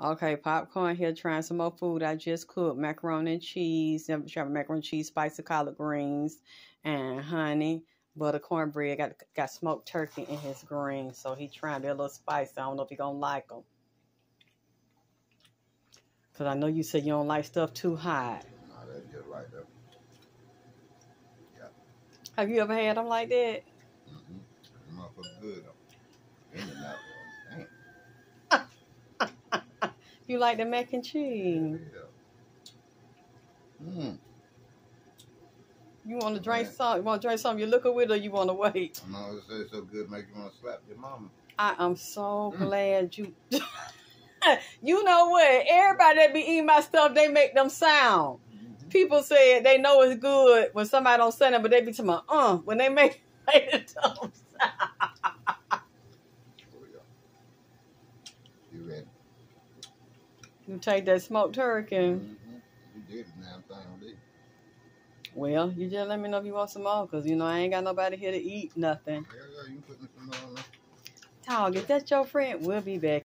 Okay, popcorn here trying some more food. I just cooked macaroni and cheese, trying macaroni and cheese, spicy collard greens, and honey, butter cornbread. Got got smoked turkey in his greens, so he trying to a little spicy. I don't know if he gonna like them. Cause I know you said you don't like stuff too hot. No, that's just right there. Yeah. Have you ever had them like that? Mm-hmm. Good though. In and out. You like the mac and cheese? Yeah. Mm. You want to drink some? You want to drink something you looking with, or you want to wait? No, it's so good, make you want to slap your mama. I am so mm. glad you. you know what? Everybody that be eating my stuff, they make them sound. Mm-hmm. People say they know it's good when somebody don't send it, but they be talking about, uh, when they make, it sound. You take that smoked turkey. Mm-hmm. You did the damn thing did Well, you just let me know if you want some more, because, you know, I ain't got nobody here to eat nothing. Yeah, yeah, you some. Dog, if that's your friend, we'll be back.